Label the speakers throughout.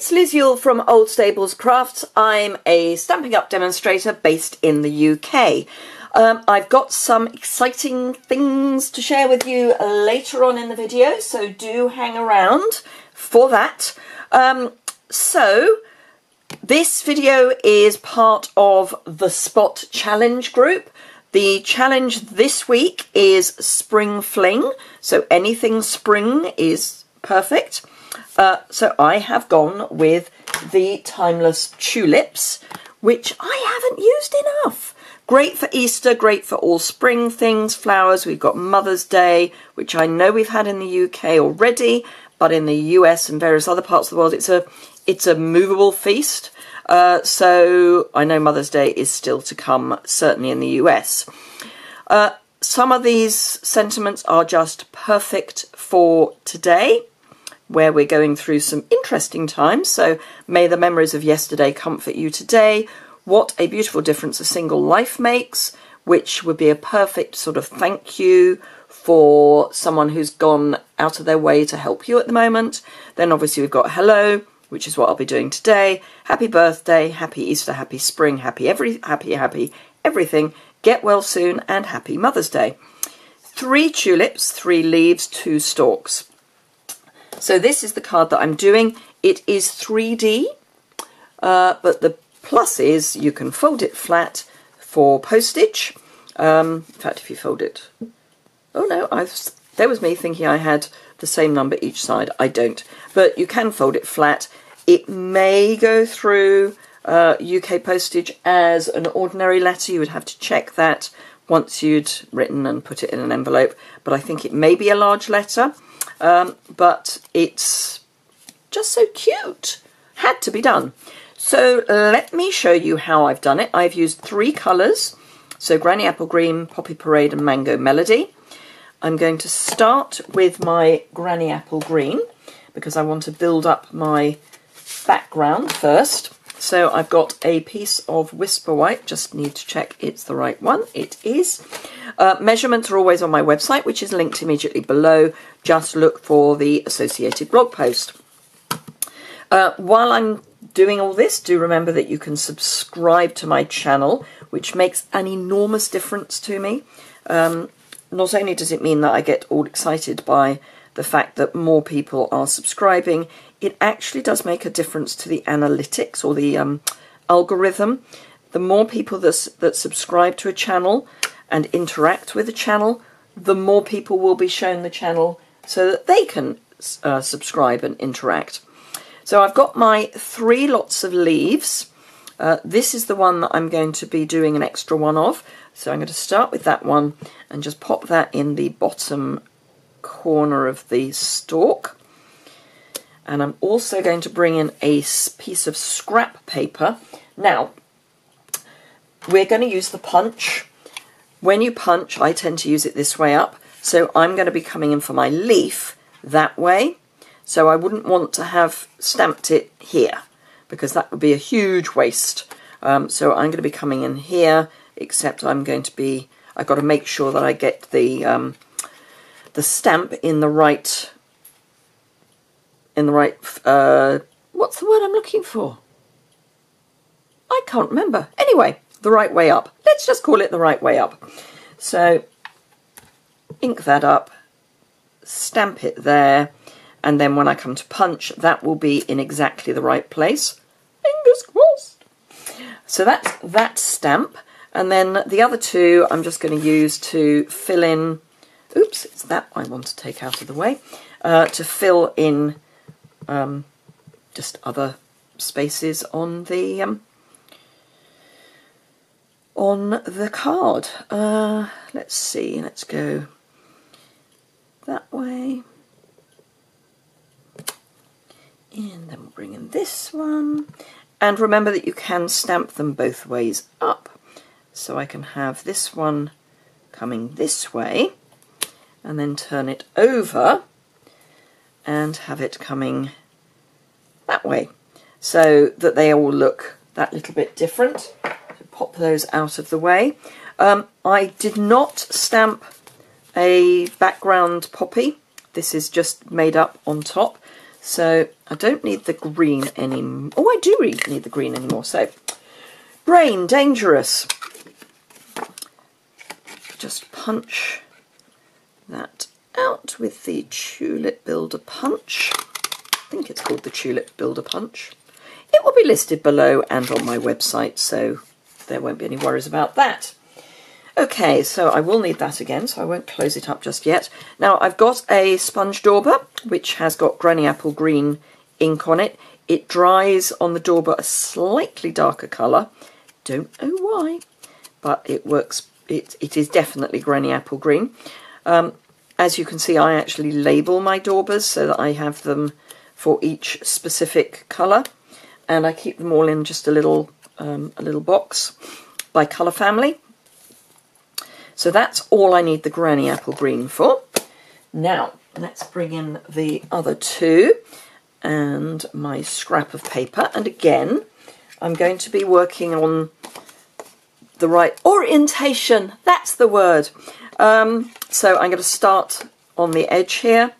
Speaker 1: it's Liz Yuille from Old Stables Crafts. I'm a Stampin' Up demonstrator based in the UK. Um, I've got some exciting things to share with you later on in the video, so do hang around for that. Um, so, this video is part of the Spot Challenge group. The challenge this week is Spring Fling, so anything spring is perfect. Uh, so I have gone with the Timeless Tulips, which I haven't used enough. Great for Easter, great for all spring things, flowers. We've got Mother's Day, which I know we've had in the UK already, but in the US and various other parts of the world, it's a it's a movable feast. Uh, so I know Mother's Day is still to come, certainly in the US. Uh, some of these sentiments are just perfect for today where we're going through some interesting times. So may the memories of yesterday comfort you today. What a beautiful difference a single life makes, which would be a perfect sort of thank you for someone who's gone out of their way to help you at the moment. Then obviously we've got hello, which is what I'll be doing today. Happy birthday, happy Easter, happy spring, happy every happy happy everything. Get well soon and happy Mother's Day. Three tulips, three leaves, two stalks. So this is the card that I'm doing. It is 3D, uh, but the plus is you can fold it flat for postage. Um, in fact, if you fold it... Oh no, I've, there was me thinking I had the same number each side. I don't. But you can fold it flat. It may go through uh, UK postage as an ordinary letter. You would have to check that once you'd written and put it in an envelope. But I think it may be a large letter. Um, but it's just so cute. Had to be done. So let me show you how I've done it. I've used three colours. So Granny Apple Green, Poppy Parade and Mango Melody. I'm going to start with my Granny Apple Green because I want to build up my background first. So I've got a piece of Whisper White, just need to check it's the right one. It is. Uh, measurements are always on my website, which is linked immediately below. Just look for the associated blog post. Uh, while I'm doing all this, do remember that you can subscribe to my channel, which makes an enormous difference to me. Um, not only does it mean that I get all excited by the fact that more people are subscribing, it actually does make a difference to the analytics or the um, algorithm. The more people that, that subscribe to a channel and interact with the channel, the more people will be shown the channel so that they can uh, subscribe and interact. So I've got my three lots of leaves. Uh, this is the one that I'm going to be doing an extra one of. So I'm going to start with that one and just pop that in the bottom corner of the stalk. And I'm also going to bring in a piece of scrap paper. Now, we're going to use the punch. When you punch, I tend to use it this way up. So I'm going to be coming in for my leaf that way. So I wouldn't want to have stamped it here because that would be a huge waste. Um, so I'm going to be coming in here, except I'm going to be, I've got to make sure that I get the um, the stamp in the right, in the right, uh, what's the word I'm looking for? I can't remember. Anyway, the right way up. Let's just call it the right way up. So ink that up, stamp it there, and then when I come to punch, that will be in exactly the right place. Fingers crossed. So that's that stamp. And then the other two I'm just going to use to fill in, oops, it's that I want to take out of the way, uh, to fill in um, just other spaces on the um, on the card. Uh, let's see, let's go that way. And then we'll bring in this one. And remember that you can stamp them both ways up. So I can have this one coming this way and then turn it over and have it coming that way so that they all look that little bit different. So pop those out of the way. Um, I did not stamp a background poppy. This is just made up on top. So I don't need the green anymore. Oh, I do need the green anymore. So brain dangerous. Just punch that out with the Tulip Builder Punch. Think it's called the Tulip Builder Punch. It will be listed below and on my website, so there won't be any worries about that. Okay, so I will need that again, so I won't close it up just yet. Now, I've got a sponge dauber, which has got Granny Apple Green ink on it. It dries on the dauber a slightly darker colour. Don't know why, but it works. It, it is definitely Granny Apple Green. Um, as you can see, I actually label my daubers so that I have them for each specific colour. And I keep them all in just a little, um, a little box by colour family. So that's all I need the Granny Apple Green for. Now, let's bring in the other two and my scrap of paper. And again, I'm going to be working on the right orientation. That's the word. Um, so I'm going to start on the edge here.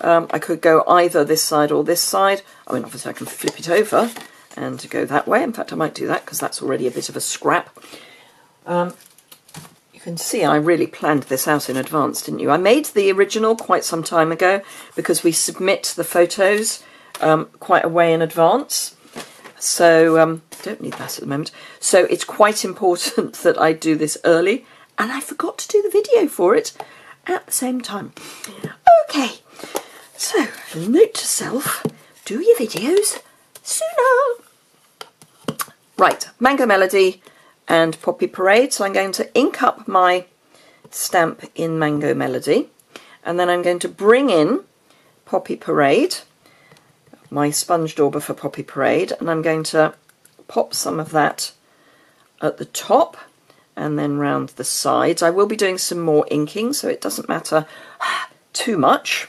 Speaker 1: Um, I could go either this side or this side. I mean, obviously I can flip it over and go that way. In fact, I might do that because that's already a bit of a scrap. Um, you can see I really planned this out in advance, didn't you? I made the original quite some time ago because we submit the photos um, quite a way in advance. So, um, don't need that at the moment. So it's quite important that I do this early and I forgot to do the video for it at the same time. Okay, so note to self, do your videos sooner. Right, Mango Melody and Poppy Parade. So I'm going to ink up my stamp in Mango Melody and then I'm going to bring in Poppy Parade, my sponge dauber for Poppy Parade, and I'm going to pop some of that at the top and then round the sides. I will be doing some more inking, so it doesn't matter too much.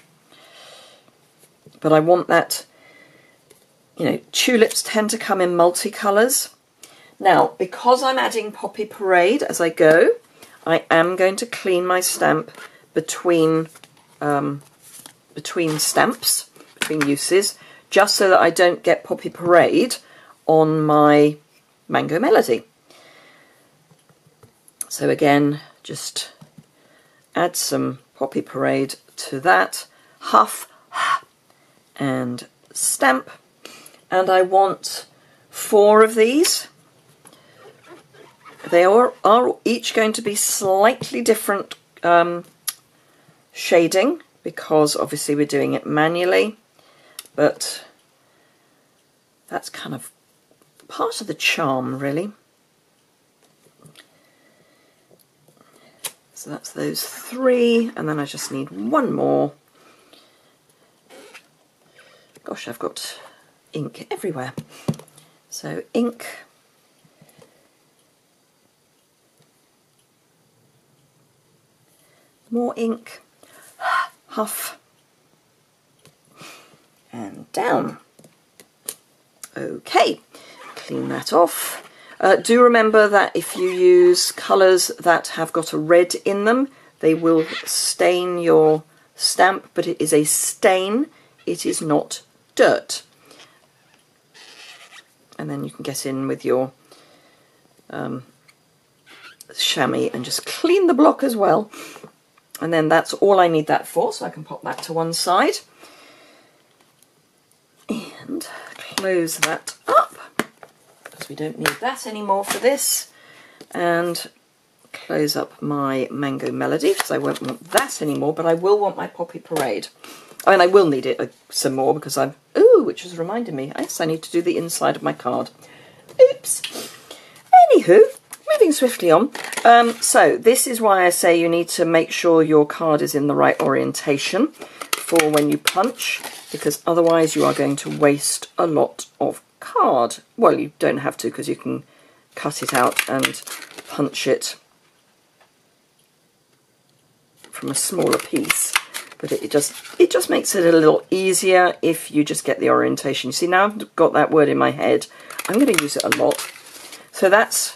Speaker 1: But I want that, you know, tulips tend to come in multicolours. Now, because I'm adding Poppy Parade as I go, I am going to clean my stamp between um, between stamps, between uses, just so that I don't get Poppy Parade on my Mango Melody. So again, just add some Poppy Parade to that, huff and stamp. And I want four of these. They are, are each going to be slightly different um, shading because obviously we're doing it manually, but that's kind of part of the charm really. So that's those three, and then I just need one more. Gosh, I've got ink everywhere. So ink, more ink, huff, and down. Okay, clean that off. Uh, do remember that if you use colours that have got a red in them, they will stain your stamp, but it is a stain, it is not dirt. And then you can get in with your um, chamois and just clean the block as well. And then that's all I need that for, so I can pop that to one side. And close that up because we don't need that anymore for this. And close up my Mango Melody because I won't want that anymore, but I will want my Poppy Parade. I mean, I will need it uh, some more because I'm... Ooh, which has reminded me. Yes, I need to do the inside of my card. Oops. Anywho, moving swiftly on. Um, so this is why I say you need to make sure your card is in the right orientation for when you punch because otherwise you are going to waste a lot of card. Well, you don't have to because you can cut it out and punch it from a smaller piece. But it, just it just makes it a little easier if you just get the orientation. You see, now I've got that word in my head. I'm going to use it a lot. So that's,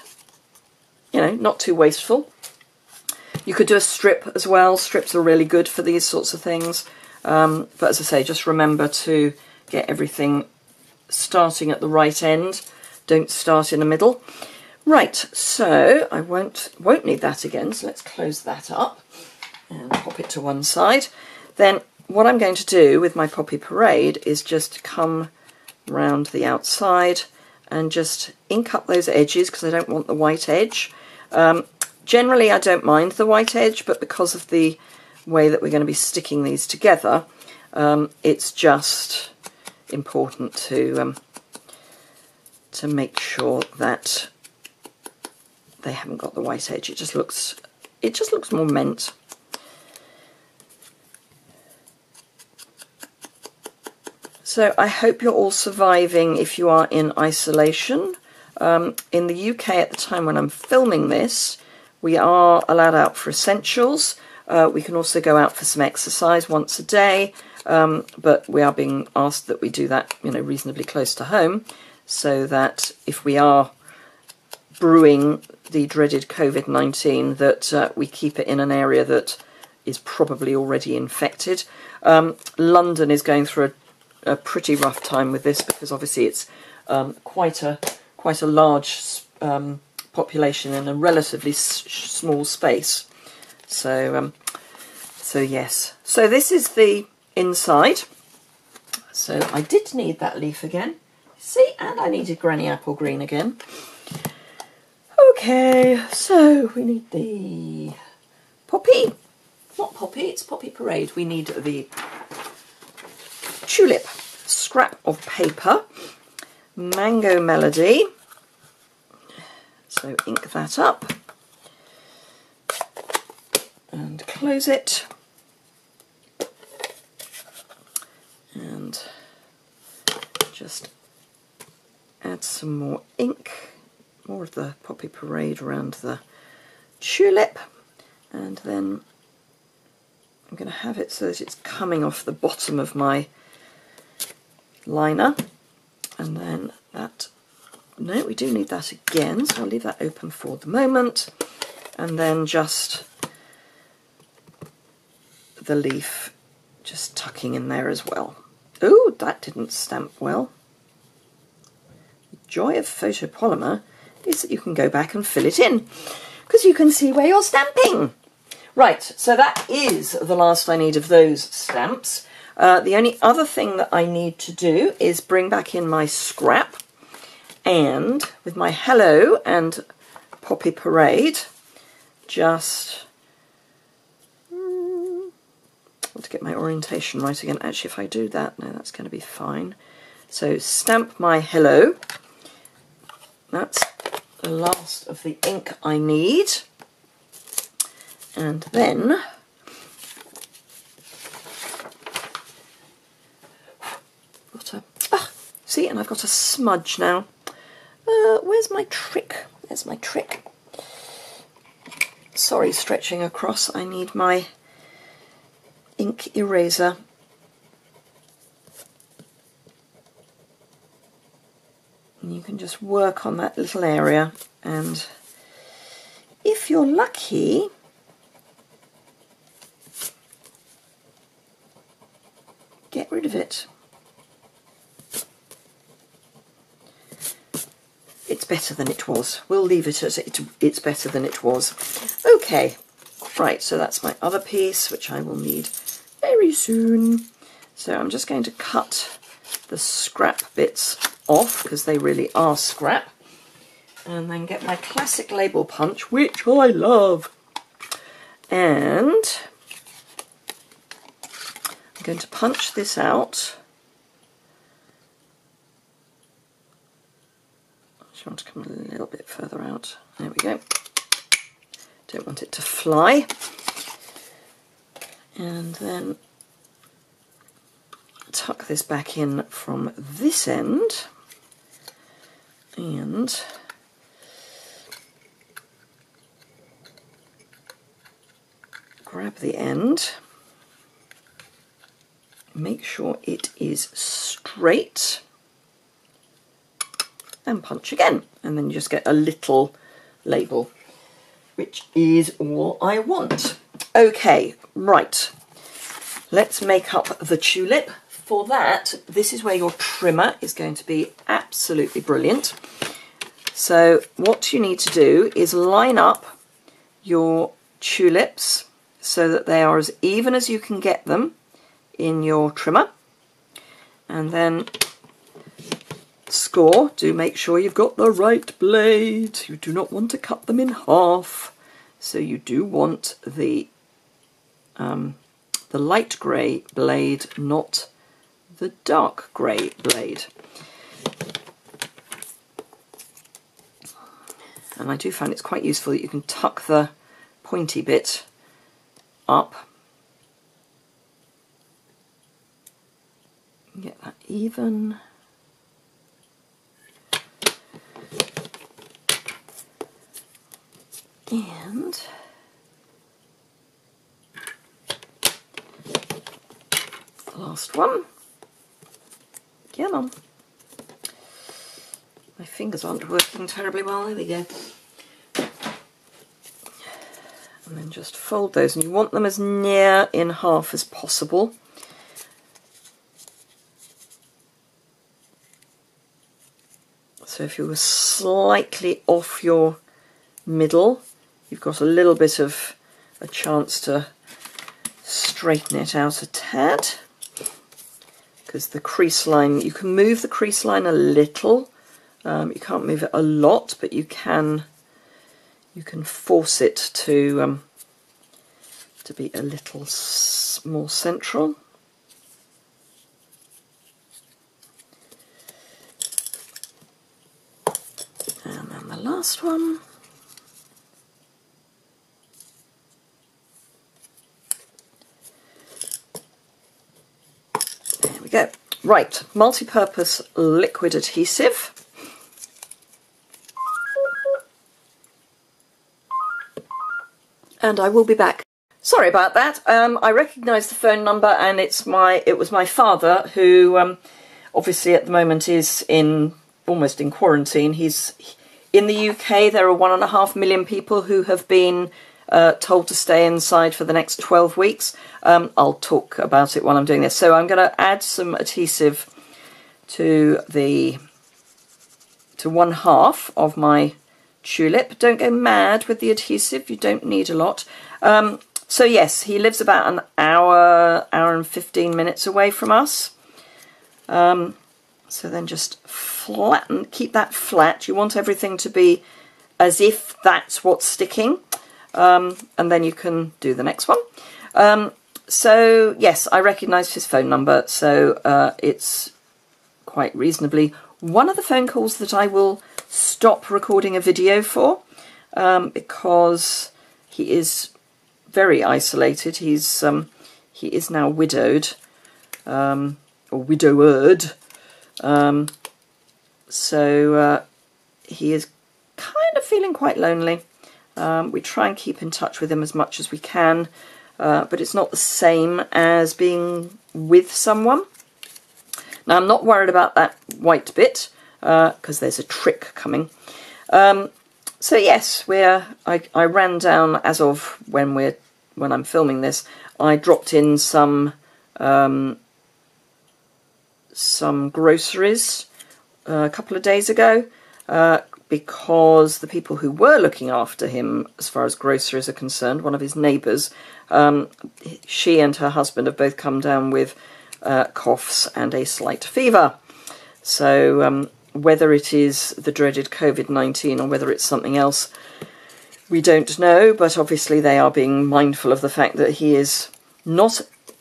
Speaker 1: you know, not too wasteful. You could do a strip as well. Strips are really good for these sorts of things. Um, but as I say, just remember to get everything starting at the right end. Don't start in the middle. Right, so I won't won't need that again, so let's close that up and pop it to one side. Then what I'm going to do with my Poppy Parade is just come round the outside and just ink up those edges because I don't want the white edge. Um, generally I don't mind the white edge, but because of the way that we're going to be sticking these together, um, it's just important to um, to make sure that they haven't got the white edge. It just looks it just looks more meant. So I hope you're all surviving if you are in isolation. Um, in the UK at the time when I'm filming this, we are allowed out for essentials. Uh, we can also go out for some exercise once a day, um, but we are being asked that we do that, you know, reasonably close to home, so that if we are brewing the dreaded COVID-19, that uh, we keep it in an area that is probably already infected. Um, London is going through a, a, pretty rough time with this because obviously it's um, quite a quite a large um, population in a relatively small space. So, um, so yes. So this is the inside. So I did need that leaf again. See, and I needed Granny Apple Green again. Okay, so we need the poppy. Not poppy, it's poppy parade. We need the tulip scrap of paper, mango melody. So ink that up and close it. And just add some more ink more of the poppy parade around the tulip and then I'm going to have it so that it's coming off the bottom of my liner and then that no we do need that again so I'll leave that open for the moment and then just the leaf just tucking in there as well. Oh, that didn't stamp well. The joy of photopolymer is that you can go back and fill it in because you can see where you're stamping. Right, so that is the last I need of those stamps. Uh, the only other thing that I need to do is bring back in my scrap and with my hello and poppy parade just mm, want to get my orientation right again. Actually if I do that no that's going to be fine. So stamp my hello. That's the last of the ink I need. And then got a ah, see, and I've got a smudge now. Uh, where's my trick? There's my trick. Sorry, stretching across. I need my ink eraser. and you can just work on that little area and if you're lucky get rid of it it's better than it was. We'll leave it as it, it's better than it was. Okay. Right so that's my other piece which I will need very soon. So I'm just going to cut the scrap bits off because they really are scrap and then get my classic label punch which I love. And I'm going to punch this out Just want to come a little bit further out. There we go. Don't want it to fly. And then tuck this back in from this end. And grab the end. Make sure it is straight and punch again and then you just get a little label which is all I want okay right let's make up the tulip for that, this is where your trimmer is going to be absolutely brilliant. So what you need to do is line up your tulips so that they are as even as you can get them in your trimmer. And then score, do make sure you've got the right blade. You do not want to cut them in half. So you do want the um, the light grey blade, not the dark grey blade. And I do find it's quite useful that you can tuck the pointy bit up. Get that even. And the last one. Come on. My fingers aren't working terribly well. There we go. And then just fold those. And you want them as near in half as possible. So if you were slightly off your middle, you've got a little bit of a chance to straighten it out a tad because the crease line, you can move the crease line a little. Um, you can't move it a lot, but you can you can force it to um, to be a little more central. And then the last one. Go. Right, multi-purpose liquid adhesive. And I will be back. Sorry about that. Um, I recognise the phone number, and it's my it was my father who, um, obviously at the moment is in almost in quarantine. He's in the UK. There are one and a half million people who have been uh, told to stay inside for the next 12 weeks. Um, I'll talk about it while I'm doing this. So I'm going to add some adhesive to the to one half of my tulip. Don't go mad with the adhesive. You don't need a lot. Um, so yes, he lives about an hour, hour and 15 minutes away from us. Um, so then just flatten, keep that flat. You want everything to be as if that's what's sticking um, and then you can do the next one. Um, so yes, I recognised his phone number, so uh, it's quite reasonably one of the phone calls that I will stop recording a video for um, because he is very isolated. He's um, he is now widowed um, or widowed, um, so uh, he is kind of feeling quite lonely. Um, we try and keep in touch with them as much as we can, uh, but it's not the same as being with someone. Now, I'm not worried about that white bit because uh, there's a trick coming. Um, so yes, we're. I, I ran down as of when we're when I'm filming this. I dropped in some um, some groceries uh, a couple of days ago. Uh, because the people who were looking after him, as far as groceries are concerned, one of his neighbours, um, she and her husband have both come down with uh, coughs and a slight fever. So um, whether it is the dreaded COVID-19 or whether it's something else, we don't know, but obviously they are being mindful of the fact that he is not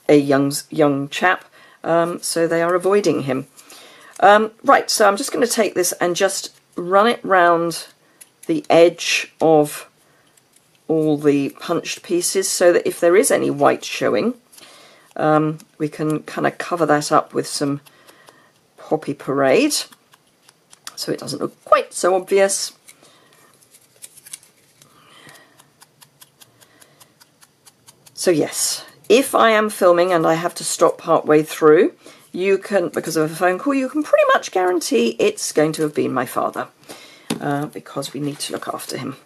Speaker 1: a young, young chap, um, so they are avoiding him. Um, right, so I'm just going to take this and just run it round the edge of all the punched pieces so that if there is any white showing, um, we can kind of cover that up with some Poppy Parade so it doesn't look quite so obvious. So yes, if I am filming and I have to stop partway through, you can, because of a phone call, you can pretty much guarantee it's going to have been my father uh, because we need to look after him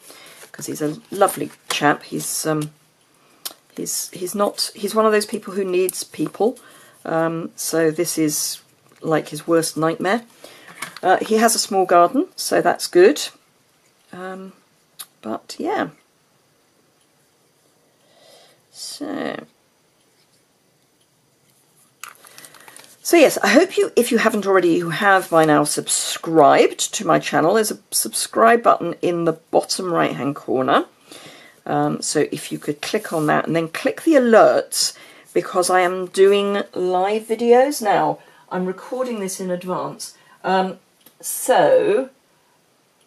Speaker 1: because he's a lovely chap. He's um, he's he's not he's one of those people who needs people. Um, so this is like his worst nightmare. Uh, he has a small garden, so that's good. Um, but yeah. So. So yes, I hope you, if you haven't already, you have by now subscribed to my channel. There's a subscribe button in the bottom right hand corner. Um, so if you could click on that and then click the alerts because I am doing live videos now. I'm recording this in advance. Um, so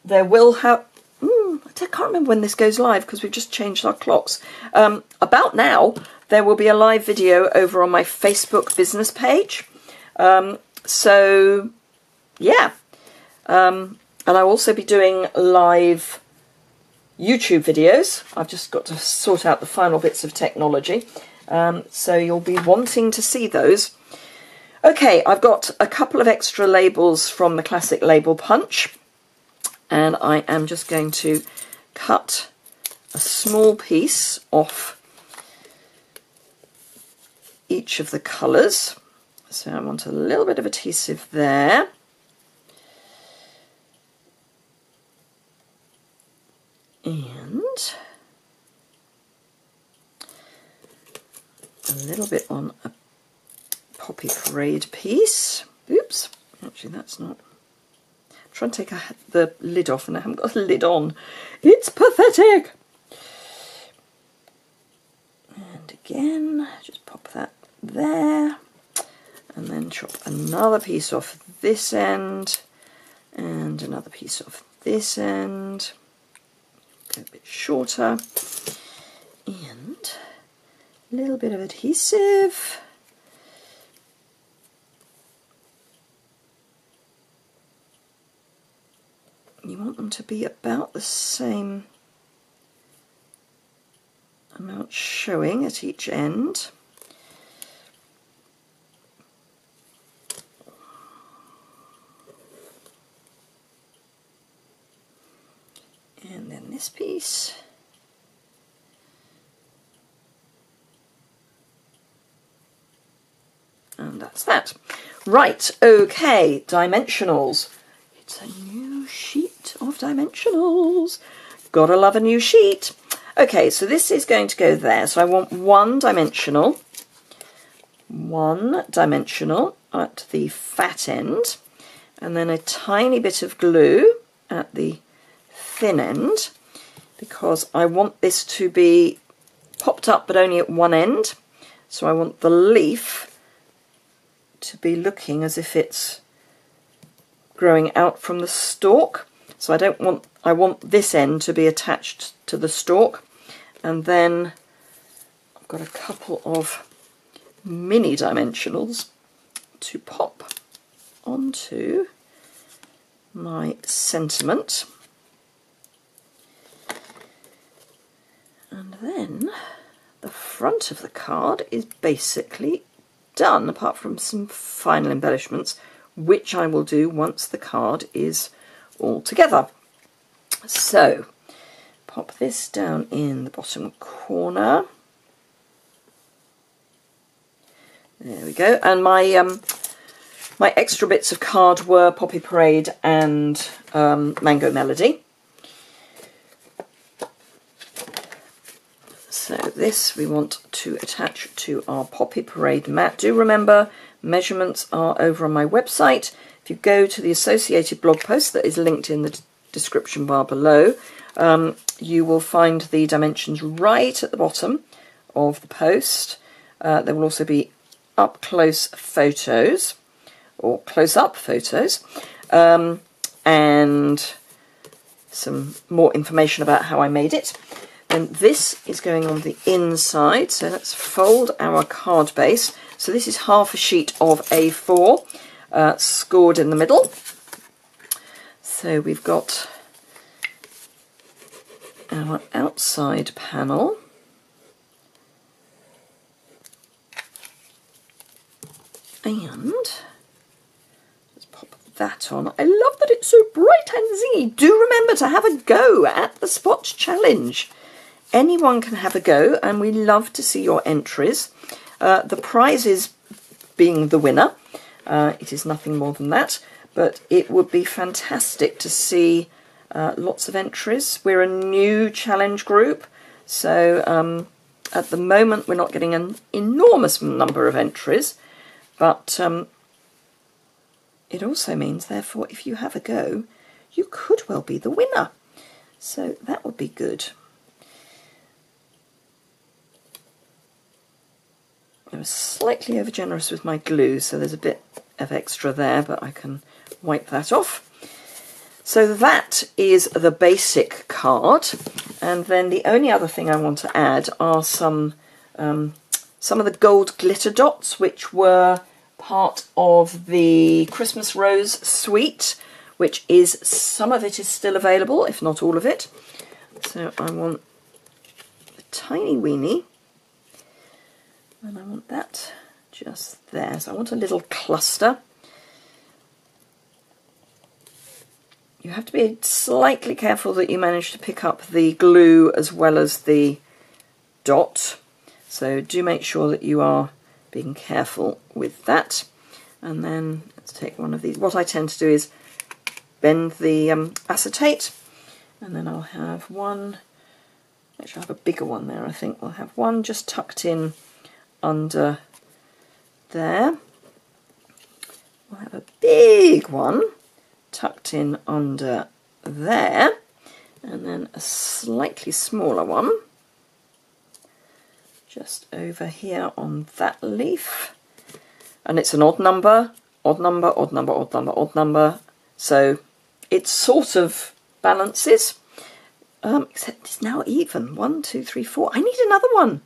Speaker 1: there will have... Mm, I can't remember when this goes live because we've just changed our clocks. Um, about now, there will be a live video over on my Facebook business page. Um, so, yeah. Um, and I'll also be doing live YouTube videos. I've just got to sort out the final bits of technology. Um, so you'll be wanting to see those. Okay, I've got a couple of extra labels from the Classic Label Punch. And I am just going to cut a small piece off each of the colours. So I want a little bit of adhesive there. and a little bit on a poppy parade piece. Oops, actually that's not. I'm trying to take a, the lid off and I haven't got the lid on. It's pathetic. And again, just pop that there and then chop another piece off this end and another piece off this end. A bit shorter. And a little bit of adhesive. You want them to be about the same amount showing at each end and then this piece. And that's that. Right okay dimensionals. It's a new sheet of dimensionals. Gotta love a new sheet. Okay so this is going to go there. So I want one dimensional. One dimensional at the fat end. And then a tiny bit of glue at the thin end because I want this to be popped up but only at one end. So I want the leaf to be looking as if it's growing out from the stalk. So I don't want, I want this end to be attached to the stalk. And then I've got a couple of mini dimensionals to pop onto my sentiment. And then the front of the card is basically done, apart from some final embellishments, which I will do once the card is all together. So, pop this down in the bottom corner. There we go. And my um, my extra bits of card were Poppy Parade and um, Mango Melody. So this we want to attach to our Poppy Parade mat. Do remember, measurements are over on my website. If you go to the associated blog post that is linked in the description bar below, um, you will find the dimensions right at the bottom of the post. Uh, there will also be up close photos or close up photos um, and some more information about how I made it. And this is going on the inside. So let's fold our card base. So this is half a sheet of A4 uh, scored in the middle. So we've got our outside panel. And let's pop that on. I love that it's so bright and zingy. Do remember to have a go at the Spot Challenge. Anyone can have a go, and we love to see your entries. Uh, the prizes being the winner. Uh, it is nothing more than that, but it would be fantastic to see uh, lots of entries. We're a new challenge group, so um, at the moment we're not getting an enormous number of entries, but um, it also means, therefore, if you have a go, you could well be the winner. So that would be good. I was slightly over generous with my glue, so there's a bit of extra there, but I can wipe that off. So that is the basic card. And then the only other thing I want to add are some um, some of the gold glitter dots, which were part of the Christmas Rose suite, which is, some of it is still available, if not all of it. So I want a tiny weenie, and I want that just there. So I want a little cluster. You have to be slightly careful that you manage to pick up the glue as well as the dot. So do make sure that you are being careful with that. And then let's take one of these. What I tend to do is bend the um, acetate and then I'll have one, actually I have a bigger one there I think. I'll have one just tucked in under there. We'll have a big one tucked in under there and then a slightly smaller one just over here on that leaf. And it's an odd number odd number odd number odd number odd number. So it sort of balances um, except it's now even. One two three four. I need another one.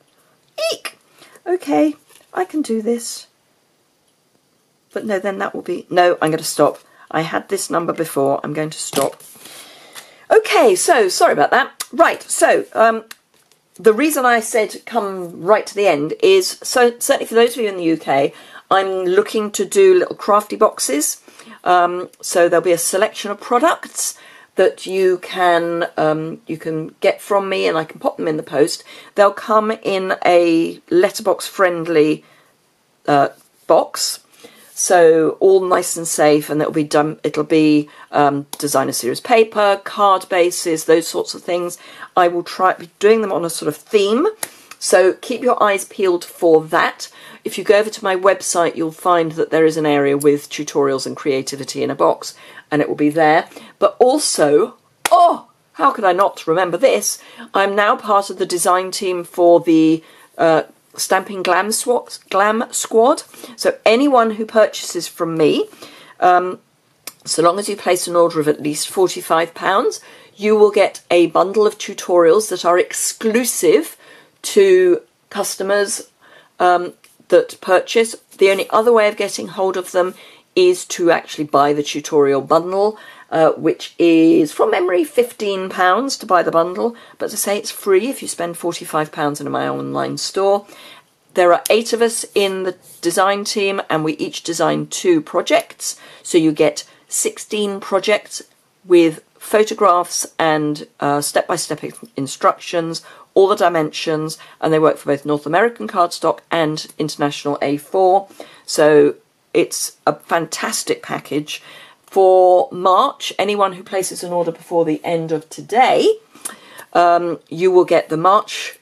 Speaker 1: Eek okay I can do this but no then that will be no I'm going to stop I had this number before. I'm going to stop. Okay, so sorry about that. Right, so um, the reason I said come right to the end is so certainly for those of you in the UK, I'm looking to do little crafty boxes. Um, so there'll be a selection of products that you can um, you can get from me, and I can pop them in the post. They'll come in a letterbox friendly uh, box. So all nice and safe, and it'll be done. It'll be um, designer series paper, card bases, those sorts of things. I will try be doing them on a sort of theme. So keep your eyes peeled for that. If you go over to my website, you'll find that there is an area with tutorials and creativity in a box, and it will be there. But also, oh, how could I not remember this? I'm now part of the design team for the uh, Stampin' Glam, Squad, Glam Squad. So anyone who purchases from me, um, so long as you place an order of at least £45, you will get a bundle of tutorials that are exclusive to customers um, that purchase. The only other way of getting hold of them is to actually buy the tutorial bundle, uh, which is, from memory, £15 to buy the bundle. But to say it's free if you spend £45 in my online store. There are eight of us in the design team, and we each design two projects. So you get 16 projects with photographs and step by step instructions, all the dimensions, and they work for both North American cardstock and international A4. So it's a fantastic package. For March, anyone who places an order before the end of today, um, you will get the March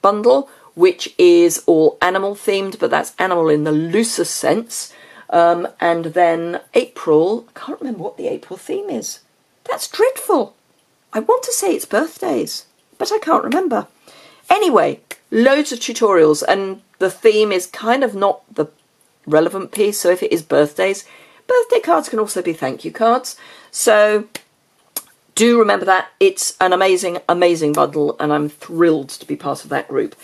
Speaker 1: bundle, which is all animal themed, but that's animal in the looser sense. Um, and then April, I can't remember what the April theme is. That's dreadful. I want to say it's birthdays, but I can't remember. Anyway, loads of tutorials, and the theme is kind of not the relevant piece. So if it is birthdays, Birthday cards can also be thank you cards. So do remember that. It's an amazing, amazing bundle, and I'm thrilled to be part of that group.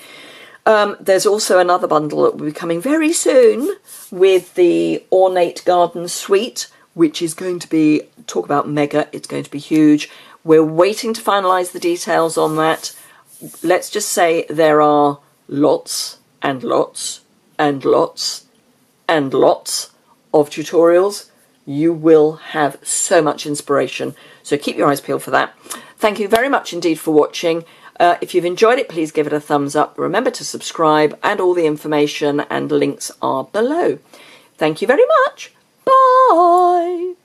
Speaker 1: Um, there's also another bundle that will be coming very soon with the Ornate Garden Suite, which is going to be, talk about mega, it's going to be huge. We're waiting to finalise the details on that. Let's just say there are lots and lots and lots and lots of tutorials, you will have so much inspiration. So keep your eyes peeled for that. Thank you very much indeed for watching. Uh, if you've enjoyed it, please give it a thumbs up. Remember to subscribe and all the information and links are below. Thank you very much. Bye.